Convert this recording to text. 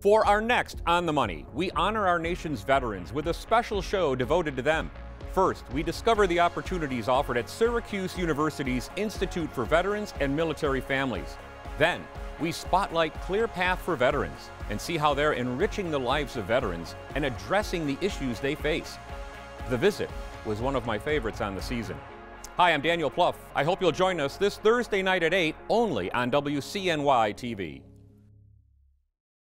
For our next On the Money, we honor our nation's veterans with a special show devoted to them. First, we discover the opportunities offered at Syracuse University's Institute for Veterans and Military Families. Then, we spotlight Clear Path for Veterans and see how they're enriching the lives of veterans and addressing the issues they face. The visit was one of my favorites on the season. Hi, I'm Daniel Pluff. I hope you'll join us this Thursday night at 8 only on WCNY TV.